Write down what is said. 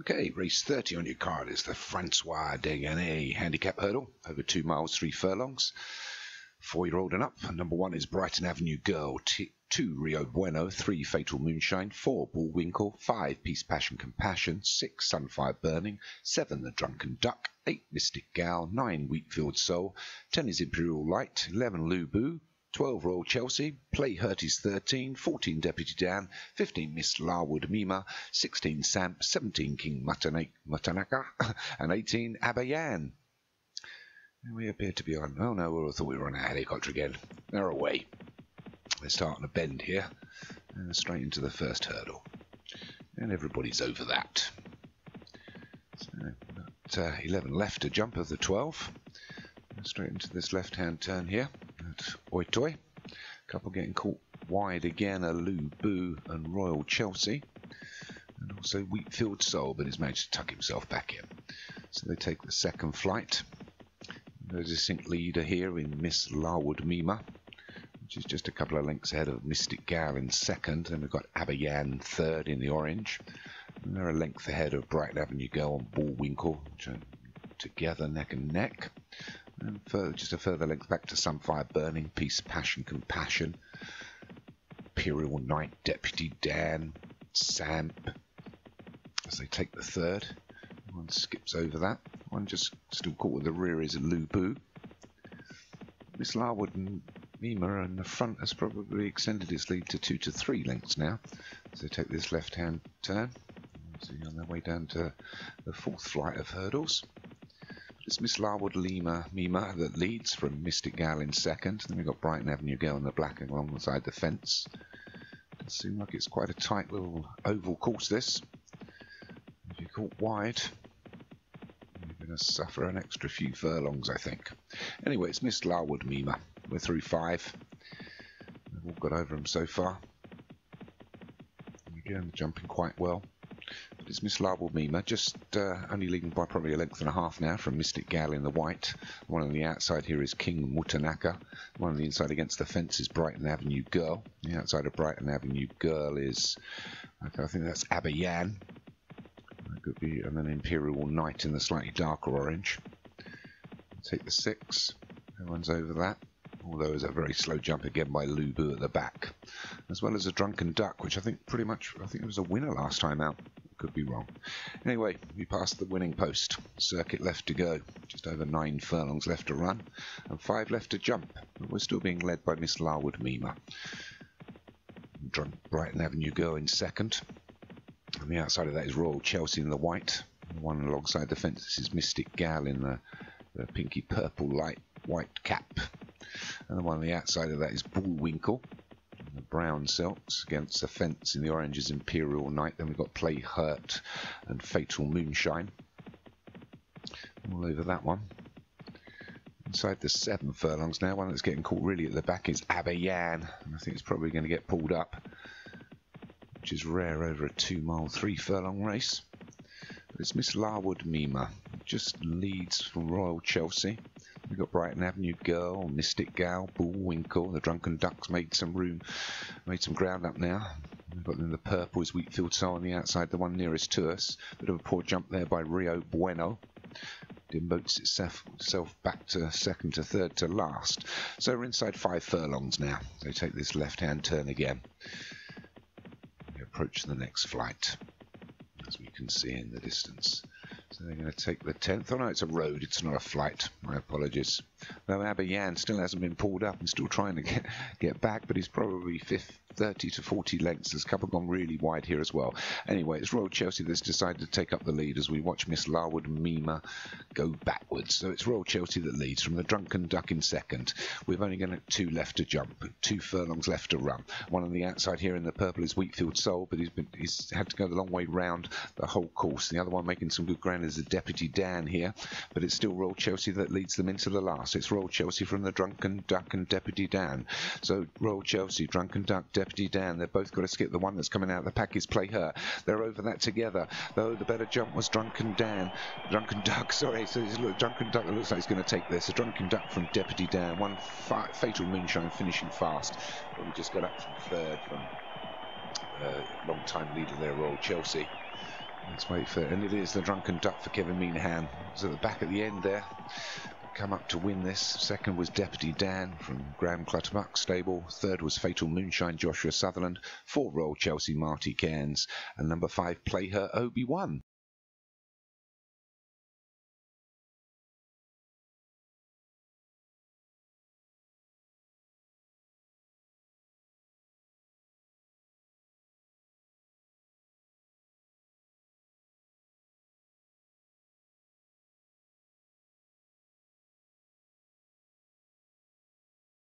Okay, race 30 on your card is the Francois De Ganay handicap hurdle over two miles, three furlongs. Four year old and up. Number one is Brighton Avenue Girl. T- two Rio Bueno. Three Fatal Moonshine. Four Bullwinkle. Five Peace Passion Compassion. Six Sunfire Burning. Seven The Drunken Duck. Eight Mystic Gal. Nine Wheatfield Soul. Ten is Imperial Light. Eleven Lubu. 12 Royal Chelsea, Play Hurties 13, 14 Deputy Dan, 15 Miss Larwood Mima, 16 Samp, 17 King Mutanaka, and 18 Abayan. We appear to be on. Oh no, I thought we were on a helicopter again. They're away. They're starting a bend here, and straight into the first hurdle. And everybody's over that. So, uh, 11 left to jump of the 12. Straight into this left hand turn here at Oitoi. Couple getting caught wide again are Lou Boo and Royal Chelsea. And also Wheatfield Soul, but he's managed to tuck himself back in. So they take the second flight. The distinct leader here in Miss Larwood Mima, which is just a couple of lengths ahead of Mystic Gal in second. Then we've got Abayan third in the orange. And they're a length ahead of Brighton Avenue Girl and Bullwinkle, which are together neck and neck. And just a further length back to Sunfire Burning, Peace, Passion, Compassion, Imperial Knight, Deputy Dan, Samp, as they take the third. One skips over that. One just still caught with the rear is Lubu. Miss Larwood and Mima in the front has probably extended its lead to two to three lengths now. So they take this left-hand turn. So on their way down to the fourth flight of hurdles. It's Miss Larwood Lima Mima that leads from Mystic Gal in second. Then we've got Brighton Avenue Girl in the black alongside the fence. Does seem like it's quite a tight little oval course this. If you're caught wide, you're going to suffer an extra few furlongs, I think. Anyway, it's Miss Larwood Mima. We're through five. We've all got over them so far. Again, jumping quite well. It's Miss Larwood Mima, just uh, only leading by probably a length and a half now from Mystic Gal in the white. One on the outside here is King Mutanaka. One on the inside against the fence is Brighton Avenue Girl. The outside of Brighton Avenue Girl is, okay, I think that's Abayan. That could be, and then Imperial Knight in the slightly darker orange. Take the six. No one's over that although it's a very slow jump again by Lubu at the back, as well as a Drunken Duck, which I think pretty much, I think it was a winner last time out. Could be wrong. Anyway, we passed the winning post. Circuit left to go. Just over nine furlongs left to run, and five left to jump. But we're still being led by Miss Larwood Mima. Brighton Avenue Girl in second. On the outside of that is Royal Chelsea in the white. One alongside the fence this is Mystic Gal in the, the pinky purple light white cap. And the one on the outside of that is Bullwinkle the brown silks against the fence in the oranges Imperial Knight. Then we've got Play Hurt and Fatal Moonshine. All over that one. Inside the seven furlongs now, one that's getting caught really at the back is Abayan. And I think it's probably going to get pulled up, which is rare over a two mile, three furlong race. But it's Miss Larwood Mima, just leads from Royal Chelsea. We've got Brighton Avenue Girl, Mystic Gal, Bullwinkle. The Drunken Ducks made some room, made some ground up now. We've got the purple is Wheatfield Soul on the outside, the one nearest to us. Bit of a poor jump there by Rio Bueno. Demotes itself, itself back to second to third to last. So we're inside five furlongs now. They take this left-hand turn again. We approach the next flight, as we can see in the distance. So they're going to take the 10th. Oh no, it's a road, it's not a flight. My apologies. Though Abayan still hasn't been pulled up and still trying to get, get back, but he's probably fifth, 30 to 40 lengths. There's a couple gone really wide here as well. Anyway, it's Royal Chelsea that's decided to take up the lead as we watch Miss Larwood Mima go backwards. So it's Royal Chelsea that leads from the Drunken Duck in second. We've only got two left to jump, two furlongs left to run. One on the outside here in the purple is Wheatfield Soul, but he's been he's had to go the long way round the whole course. The other one making some good ground is the Deputy Dan here, but it's still Royal Chelsea that leads them into the last. It's Royal Chelsea from the Drunken Duck and Deputy Dan. So Royal Chelsea, Drunken Duck, Deputy Deputy Dan. They've both got to skip. The one that's coming out of the pack is Play Her. They're over that together. Though the better jump was Drunken Dan. Drunken Duck, sorry. So it's, look, Drunken Duck looks like he's going to take this. A Drunken Duck from Deputy Dan. One fa Fatal Moonshine finishing fast. But we just got up from third from uh, long time leader there, Royal Chelsea. Let's wait for it. and it is the drunken duck for Kevin Meanahan. It's at the back at the end there. Come up to win this. Second was Deputy Dan from Graham Clutterbuck stable. Third was Fatal Moonshine Joshua Sutherland. Four Royal Chelsea Marty Cairns. And number five Play Her Obi Wan.